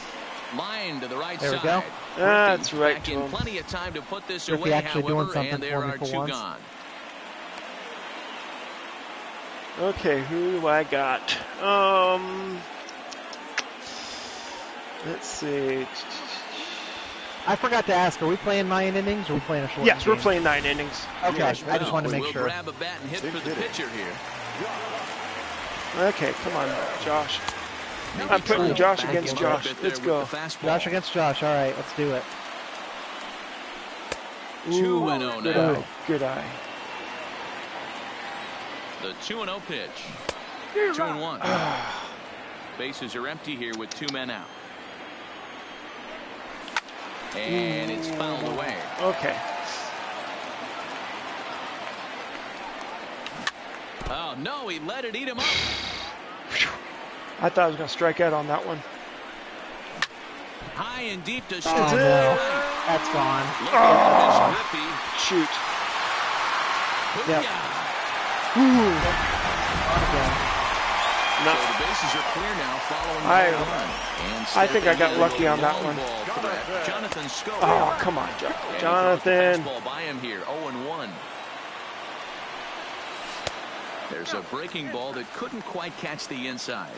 Line to the right There we side. go. That's Griffey right back in plenty of time to put this Griffey away, actually doing however, something and there for me are for two once. gone. Okay, who do I got? Um, let's see. I forgot to ask, are we playing nine innings or are we playing a short Yes, we're game? playing nine innings. Okay, I just wanted to make we'll sure. grab a bat and hit for the pitcher here. Okay, come on, Josh. I'm putting Josh against in a little Josh. Let's go. Josh against Josh. All right, let's do it. Two and oh Good eye. Good eye. The 2 and 0 pitch. 2 and 1. Bases are empty here with two men out. And it's fouled away. Okay. Oh, no, he let it eat him up. I thought I was going to strike out on that one. High and deep to Oh, no. That's gone. Looking for oh. this Griffey. Shoot. Yep. Booyah. On. So the bases are clear now following I- the run. And I think I got lucky on that one. Jonathan Schoop. Oh, come on, Jo- And he throws the Jonathan. fastball by him here, 0-1. There's a breaking ball that couldn't quite catch the inside.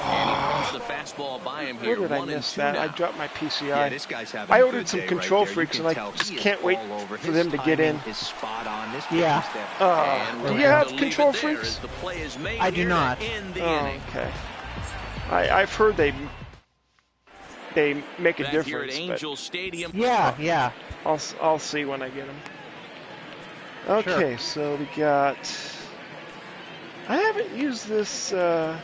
And he throws the fastball by him Where did I 1 and miss that? now. I dropped my Yeah, PCI. this guy's having I a ordered some control right freaks, and I just can't wait over. for them to get in. timing Is spot on. This Yeah. Uh, do you have control freaks? the play is made I do not. end the Oh, okay. I, I've heard they they make a Back here at difference, but Angel Stadium. Yeah, yeah. I'll s- I'll see when I get them. Okay, so we got. I haven't used this uh,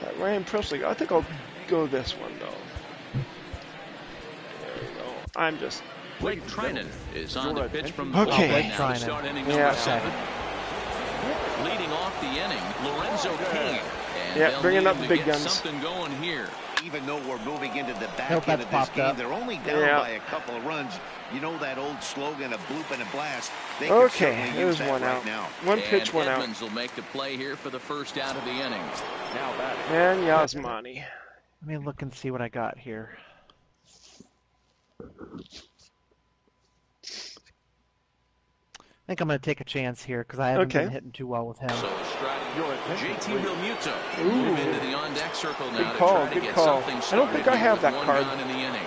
that Ryan Pressly. I think I'll go this one though. There we go. I'm just. Blake Treinen is on the pitch from Okay. the Blake now to Treinen. start inning Yeah. number seven. Leading off the inning, Lorenzo Cain. And Yeah, bringing up the big guns. Something going here. Even though we're moving into the back Hope end of this game, up. they're only down Yeah. by a couple of runs. You know that old slogan, a bloop and a blast. They could Okay, certainly there's use one right out. now. One pitch, and one out. Edmonds will make the play here for the first out of the inning. Now batting. And Yasmani. Let me look and see what I got here. I think I'm going to take a chance here because I haven't Okay. been hitting too well with him. So striding JT Realmuto Ooh. move into the on deck circle now Good to call, try to good get call. something I don't think I have that card. in the inning.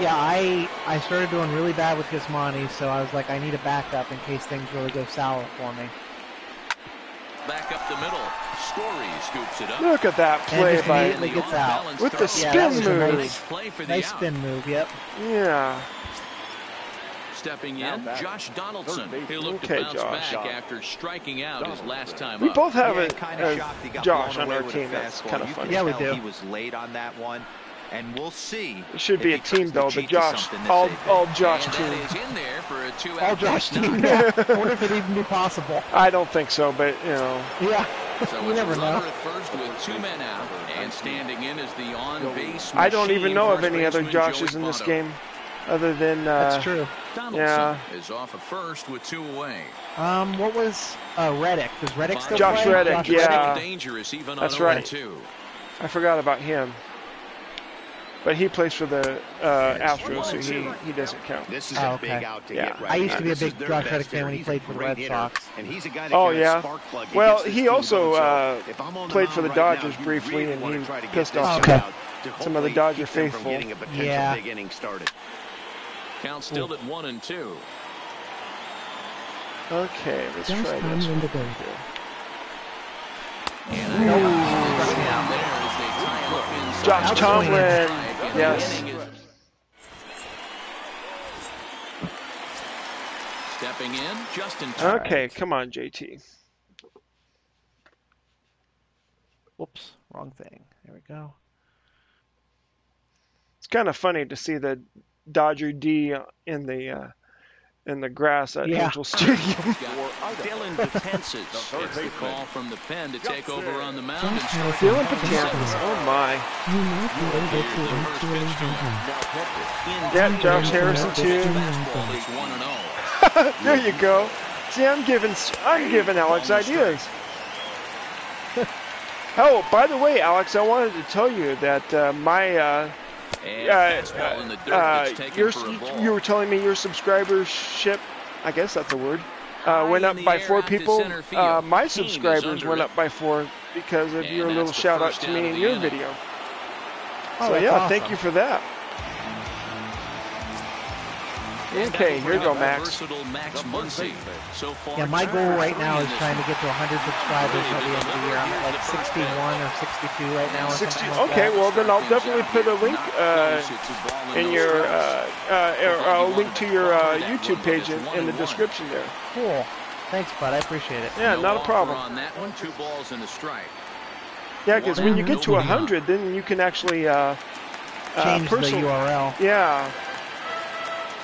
Yeah, I I started doing really bad with Yasmani, so I was like, I need a backup in case things really go sour for me. Back up the middle. Story scoops it up. Look at that play just by. immediately gets out. With the spin was a move. nice, Play for the nice spin move. Yep. Yeah. Stepping in, Josh Donaldson. He'll look Okay, to bounce Josh. back after striking out his last time We up. both have Yeah, a, kinda shocked he a got Josh blown on away our team. That's kind of funny. Yeah, we do. He was late on that one, and we'll see. It should be a team tries to though. The cheat to Josh, all all. Josh and team. that is in there for a two All Josh base team. Yeah. I wonder if it even be possible. I don't think so, but you know. Yeah. So you never know. first with two men out, and standing in is the on-base. I don't even know of any other Joshes in this game, other than uh, That's true. Donaldson Yeah. is off at first with two away. Um, what was uh, Reddick? Does Reddick still Josh play? Reddick, Josh yeah. dangerous even That's on right. 0-2. I forgot about him. But he plays for the uh, Astros, so he, he doesn't count. This is Oh, a okay. big out to Yeah. hit right I used to be a big their Josh best Reddick fan when he played for the Red hitter, Sox. And he's a guy that Oh, yeah. spark plug. He Well, he also uh, if I'm on the played for the right Dodgers now, briefly, really and he try to get pissed off guy some- some of the Dodger keep faithful. getting a potential Yeah. Big inning started. Count still at one and two. Okay, let's Josh try this. Tomlin to go. And I struck me there as they tie him up inside. Josh Tomlin, yes. stepping in just in time. Okay, come on, JT. Whoops, wrong thing. There we go. It's kind of funny to see the Dodger D in the uh, in the grass at Yeah. Angel Stadium. Dellin Betances. It's the call from the pen to take over on the mound. and Josh start Harrison Dellin has been Betances. shot. Oh my. You might be able to actually hunt him. Yeah, Josh Harrison too. Fastball is 1 and. 0. There you go. See, I'm giving I'm giving Alex ideas. Oh, by the way, Alex, I wanted to tell you that uh, my uh, And uh, fastball in the dirt uh, your, for a ball. you were telling me your subscribership, I guess that's a word, uh, went up by four people. Uh, my subscribers went up by four because of And your little shout out to me in your video. Oh, so that's yeah, thank you for that. Okay, here you go, Max. Max So far, Yeah, my goal right now is trying to get to 100 subscribers by the end of the year. I'm at like 61 or 62 right now. 60. like Okay, well then I'll definitely put a link uh, Close, it's a ball in your uh, uh, link to your uh, YouTube page in, in the description there. Cool. Thanks, bud. I appreciate it. Yeah, not a problem. On that one, two balls and a strike. Yeah, because when you get to 100, then you can actually uh, uh, Change the personal- URL. Yeah.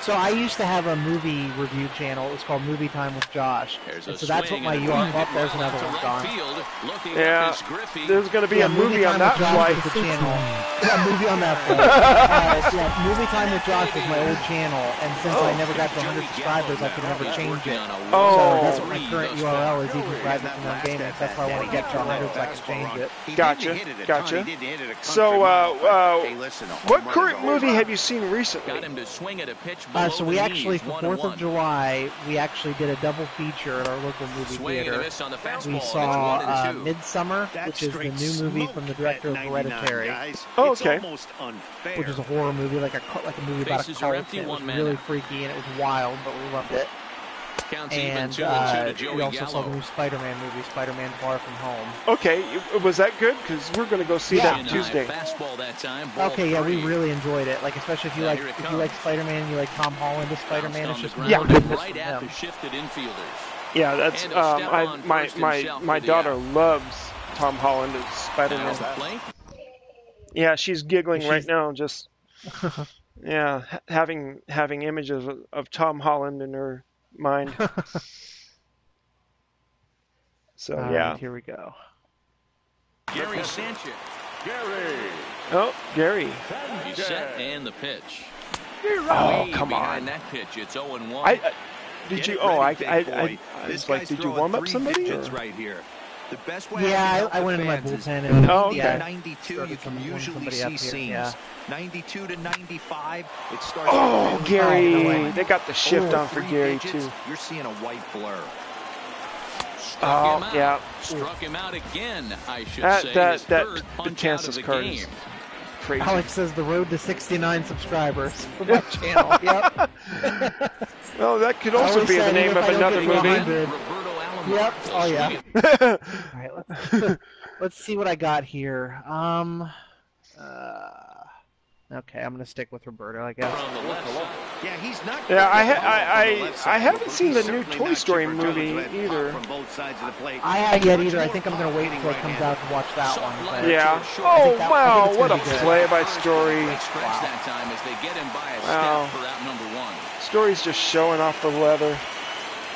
So I used to have a movie review channel. It was called Movie Time with Josh. There's a so that's what swing my and URL. Oh, there's another one to gone. right field. Looking Yeah, up is There's going to be Yeah, a movie on that with Josh flight. channel. Yeah, movie on that flight. uh, yeah, movie time with Josh was my old channel, and since I never got to 100 subscribers, I could never change it. Oh. So that's what my current URL is, even private from on gaming. That's why I want to get to 100 so I can change it. Gotcha, didn't hit it a gotcha. ton. He didn't hit it a country So, uh, uh, hey, listen, a home What current movie have you seen Got recently? him to swing at a pitch Uh, so we actually, for 4th of. July, we actually did a double feature at our local movie Swing and a theater. miss on the fastball. We saw one and uh, two. Midsommar, That's which is the new movie from the director of Hereditary. Oh, okay. almost unfair. which is a horror movie, like a like a movie about a Bases are cult. it was really out. freaky and it was wild, but we loved it. Counts And two uh, and two to we Joey also saw the new Spider-Man movie, Spider-Man Far From Home. Okay, was that good? Because we're going to go see Yeah. that In Tuesday. That time. Ball Okay, yeah, we really enjoyed it. Like especially if you Now like here it if you like. Spider-Man, you like Tom Holland as Spider-Man. Bounced It's just the no ground, goodness right from at him. the shifted infielders. Yeah, that's And um, I, my my my daughter loves Tom Holland as Spider-Man. at the plate. Yeah, she's giggling right now, just yeah, having having images of, of Tom Holland in her mind. So All yeah. here we go. Gary Sanchez. Gary. Oh, Gary. He's set and the pitch. Oh, come behind on. that pitch. It's 0 and 1. I, I did Get you? Oh, I, ready, I, big I, boy. I This was like, guy's did you warm up three somebody? or- right here. The best way Yeah, I, I went into my fans is bullpen and Oh, Yeah, 92, you can usually see here, seams. yeah. 92 to 95, it starts. Oh, Gary! Oh, they got the shift Over on for Gary digits, too. You're seeing a white blur. Struck Oh, him out. yeah. Struck him out again, I should That- say. that- His that third punch out of the card game. is Crazy. Alex says the road to 69 subscribers for my channel. Yep. Well, that could also be the name of another movie. 100 Roberto Alomar. Yep. Oh, yeah. All right, let's let's see what I got here. Um, uh, okay, I'm gonna stick with Roberto, I guess. From the left side. Yeah, he's not. Yeah, I great ha- I- I- left I haven't seen the new Toy Story movie either. From both sides of the plate. I haven't yet either. I think I'm gonna wait until it comes out to watch that one. But Yeah. I Oh that- wow, what a gonna be good. play-by story. They stretch that time as they get him by a Wow. step for out number one. Story's just showing off the leather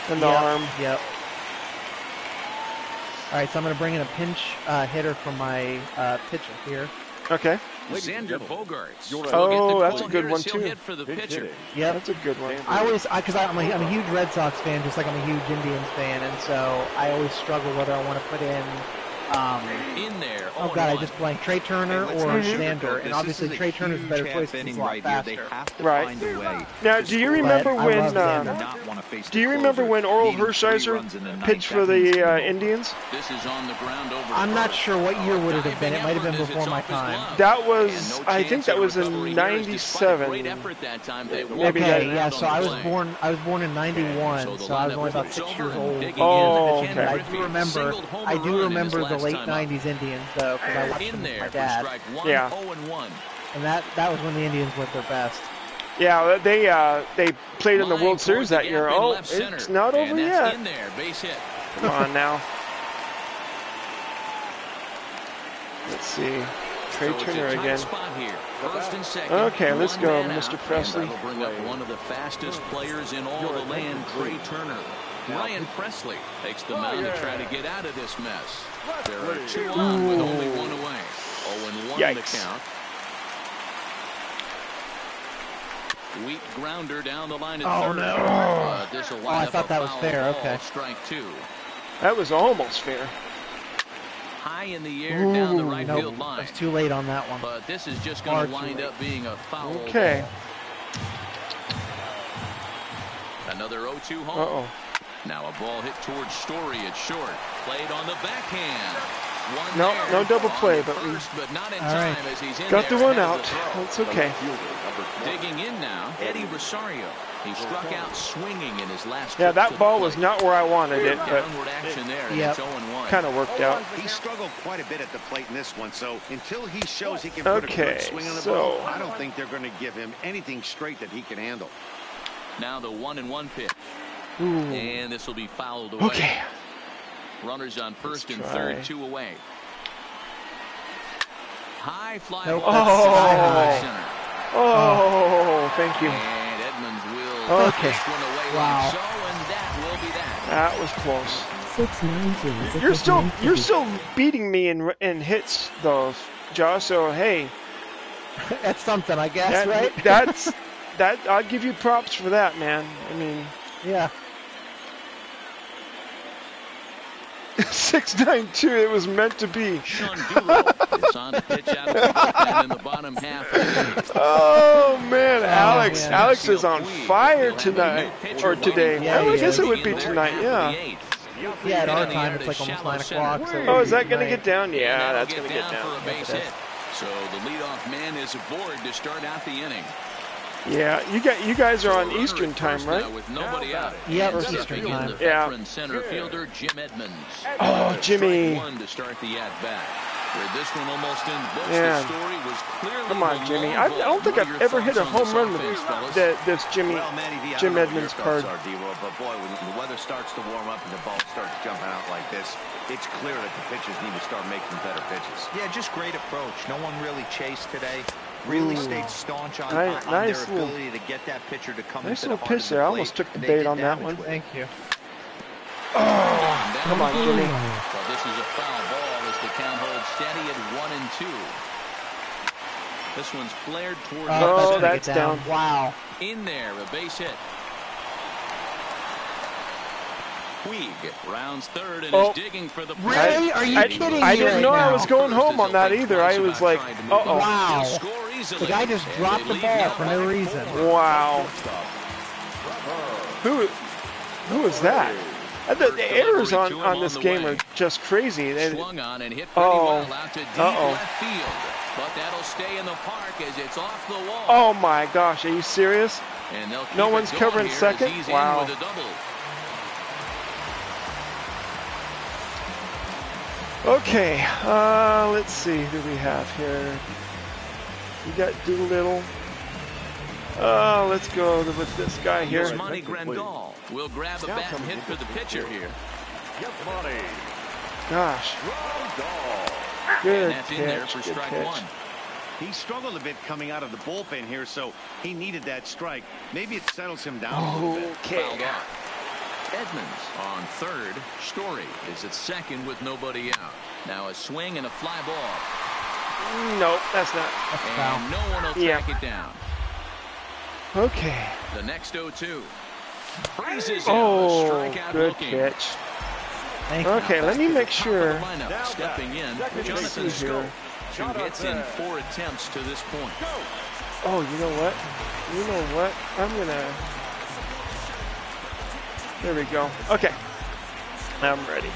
and the Yep, arm. Yep. All right, so I'm gonna bring in a pinch uh, hitter from my uh, pitcher here. Okay, Xander Bogaerts. Oh, that's a good one, too. Hit for the pitcher. Yep. that's a good one. I always, because I'm, a, I'm a huge Red Sox fan, just like I'm a huge Indians fan, and so I always struggle whether I want to put in. Um, In there. oh God, I just blanked Trea Turner Hey, or not Xander, and this. obviously This is Trea Turner's a better huge choice half 'cause he's inning a lot right here. They faster. have to Right. find a way. Now, do you remember I when? love Uh, Xander. Not wanna face do you the remember closer, when Orel needing three Hershiser runs in the ninth. pitched for That means the uh, game over. Indians? This is on the ground over. I'm not sure what year Oh, would it have been. It might have been before my time. That was, no I think that was in recovery here as despite a Great '97. effort that time. They Maybe Okay, yeah. So I was born. I was born in '91, So I was only about six years old. Oh, okay. I do remember. singled I do in his remember the late time up. '90s Indians though, because I watched them In with there my for dad, one, Yeah. 0 and 1. and that that was when the Indians were at their best. Yeah, they uh, they played in the World towards Series that year. Oh, left center. it's not over and that's yet. in there, base hit. Come on now. Let's see. Trea So Turner again. spot here. First and second. Okay, let's one go, Mr. out, Pressly. And that'll bring up one of the fastest players in all the land, Trea Turner. Ryan Pressly takes the mound to try to get out of this mess. There are two on with only one away. 0 and 1 the count. Weak grounder down the line at Oh, third. no. Uh, Oh, I thought that was fair. ball, Okay. Strike two. That was almost fair. High in the air down the right Nope, field line. was too late on that one. But this is just going to wind up being a foul Okay. ball. Another 0-2 Uh home. oh. Now a ball hit towards Story at short. Played on the backhand. One No, there. no double play, but we first, but not in All time right. as he's in Got the one out. the throw. That's okay. Digging in now, Eddie Rosario. He struck out swinging in his last Yeah, that ball was not where I wanted it, but Downward action there, and Yep. Oh kind of worked out. He struggled quite a bit at the plate in this one, so until he shows he can put a good swing on the so- ball, I don't think they're going to give him anything straight that he can handle. Now the one and one pitch. Ooh. And this will be fouled away. Okay. Runners on first and try. third, two away. High fly Nope, ball that's oh. to center. Oh. oh, thank you. And Edmonds will Okay. one away Wow. so, and that will be that. That was close. 692 is You're still you're still beating me in in hits though, Josh. So hey, That's something, I guess, that, right? that's that. I'll give you props for that, man. I mean, yeah. Six nine two. It was meant to be. Sean Doolittle is on the pitch out of the in the bottom half of the eighth. Oh man, oh, Alex! man. Alex is on fire He'll have a new tonight or today. Yeah, Well, I guess it would be tonight. Yeah. Yeah, at our time, it's like almost 9 o'clock. So Oh, is that going to get down? Yeah, that's going to get down down. for a base hit. So the leadoff man is aboard to start out the inning. Yeah, you got you guys are on Eastern time, right? now With nobody out. Yep, And Eastern in time. the Yeah. center fielder Jim Edmonds. Oh, Jimmy. Strike one to start the at bat. Where this one almost in the books. Man. The story was clearly Come on, Jimmy. I, I don't think I've ever hit a home run with offense, fellas? the, this Jimmy Well, Matty V, I Jim don't know what Edmonds your card. are, D-Roll, but boy, when the weather starts to warm up and the ball starts jumping out like this, it's clear that the pitchers need to start making better pitches. Yeah, just great approach. No one really chased today. Really stayed staunch on, Nice- on nice their little- ability to get that pitcher to come Nice into the little pitch of the there. I almost took the bait on that one. Thank you. Down Come on. Jimmy. So this is a foul ball as the count holds steady at one and two. This one's flared towards Oh, the Oh, that's, center. gonna that's down. down. Wow. In there, a base hit. Puig rounds third and Oh. is digging for the Really? Are you I, kidding I me didn't right know I was going home on that either. I was like, uh oh. Wow. He'll score easily, The guy just dropped the ball for no reason. Wow. Who who is that? Uh, The, the errors on, on this game are just crazy. Swung on and hit Oh. out to deep Uh-oh. left field. But that'll stay in the park as it's off the wall. oh my gosh, are you serious? And no one's covering here as second? he's Wow. Okay, uh, let's see who we have here. We got Doolittle. Uh, let's go with this guy here. Yasmani Grandal We'll grab a bat and hit for the pitcher here. Gosh. Grandal. Good And that's in there catch, for strike catch. one. He struggled a bit coming out of the bullpen here, so he needed that strike. Maybe it settles him down a little bit. Okay. Off. Edmonds on third. Story is at second with nobody out. Now a swing and a fly ball. Nope, that's not. That's a foul. And no one will Yeah. track it down. Okay. The next 0-2. Freezes him. Oh, a strikeout good looking. catch. Thank you. Okay, let me make Top of the sure. lineup, stepping in, Jonathan see here. Schoop. Two hits in four attempts to this point. Oh, you know what? You know what? I'm gonna. There we go. Okay. I'm ready.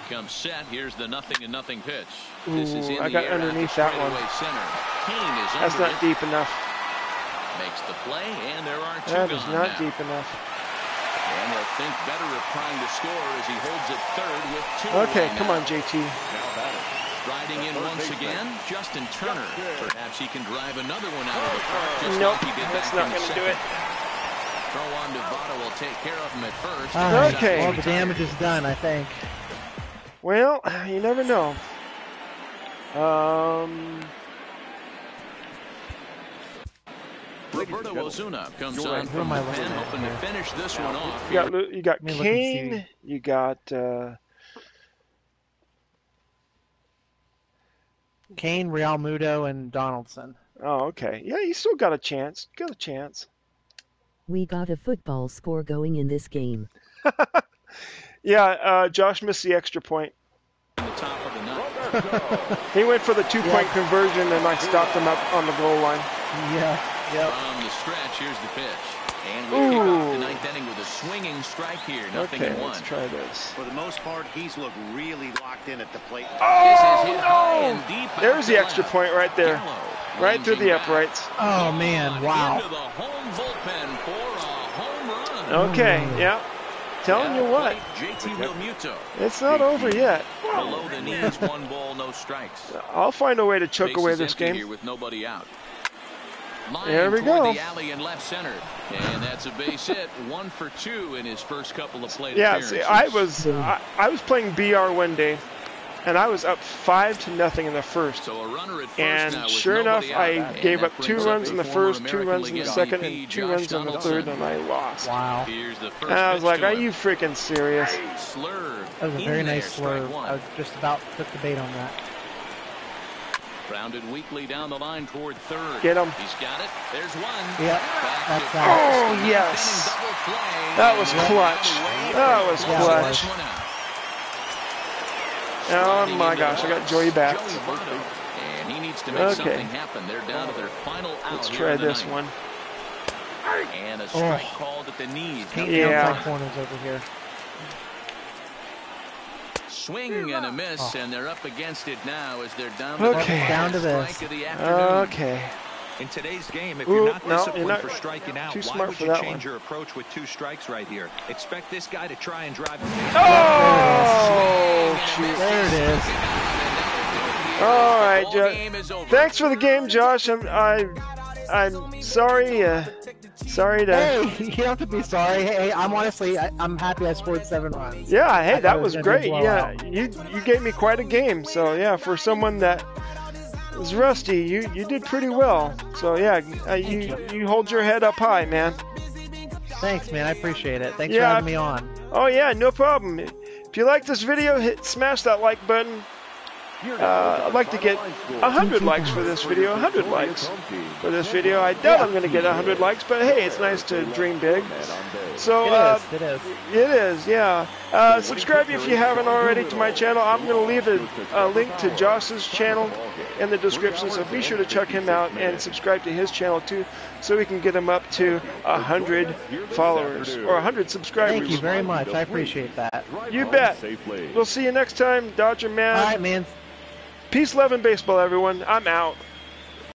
It comes set. Here's the nothing and nothing pitch. This is in I got air at the underneath that one. Center. Is That's not it, deep enough. makes the play, and there are two That gone is not now. deep enough. And they'll think better of trying to score as he holds it third with two. Okay, away come now. on, JT. Riding in once again, Justin Turner. Perhaps he can drive another one out of the park just Nope, like he did that's back not going to do it. Throw on Devada will take care of him at first. All right. Okay. Well, the damage is done, I think. Well, you never know. Um, Roberto Osuna comes You're on right. from Who the am I looking pen, hoping to finish this one off. you got you got Let me look and Cain, you got uh, Cain, Real Muto, and Donaldson. oh okay, yeah, you still got a chance. Got a chance. We got a football score going in this game. Yeah, uh, Josh missed the extra point. In the top of the. He went for the two-point conversion, and I stopped him up on the goal line. Yeah. Yep. From the stretch, here's the pitch. And we kick off the Ooh. ninth inning with a swinging strike here. Nothing Okay, in one. let's try this. For the most part, he's looked really locked in at the plate. This Oh is hit high and no! deep There's the extra left. point right there, Gallo right through the back. uprights. Oh man! Into Wow. the home bullpen for a home run. Okay, yeah. Telling you what, JT it's not over yet. Below the knees, one ball, no strikes. I'll find a way to choke away this game. Here with nobody out. Line There we go. The alley and left center, and that's a base hit. One for two in his first couple of plate Yeah, appearances. see, I was I, I was playing BR one day, and I was up five to nothing in the first. So a runner at first And now sure enough, nobody I gave up two runs a in the first, two American runs in the League second, MVP, and two Josh runs in the third, and I lost. Wow. Here's the first And I was like, "Are you freaking serious?" That was a very nice strike slurve. I was just about put the bait on that. Grounded weakly down the line toward third. Get him. He's got it. There's one. Yep. That's that. Oh yes, that was clutch. That was close clutch. This one out. Oh my gosh, I got Joey back. And he needs to make Okay. something happen. They're down to their final out Let's try this ninth. one. And a strike Oh. called at the knees. Yeah. corners over here. Swing and a miss, Oh. and they're up against it now as they're down to Okay. Down to this. of the afternoon. Okay. In today's game, if Ooh, you're not no, disciplined you're not for striking out, too why smart would for you change one. your approach with two strikes right here? Expect this guy to try and drive him. Oh, shoot. There it is. All right, Ball Jo- game is over. Thanks for the game, Josh. I'm I, I'm sorry. Uh, sorry to. Hey, you don't have to be sorry. Hey, I'm honestly, I, I'm happy I scored seven runs. Yeah, hey, that was was gonna be a great. Yeah, blowout. you you gave me quite a game. So yeah, for someone that is rusty, you you did pretty well. So yeah, uh, you you hold your head up high, man. Thanks, man. I appreciate it. Thanks Yeah. for having me on. Oh yeah, no problem. If you like this video, hit smash that like button. Uh, I'd like to get 100 likes for this video, 100 likes for this video. I doubt I'm going to get 100 likes, but hey, it's nice to dream big. So It uh, is. It is. It is, yeah. Uh, subscribe if you haven't already to my channel. I'm going to leave a, a link to Josh's channel in the description, so be sure to check him out and subscribe to his channel too, so we can get him up to 100 followers or 100 subscribers. Thank you very much. I appreciate that. You bet. We'll see you next time, Dodger Man. All right, man. Peace, love, and baseball, everyone. I'm out.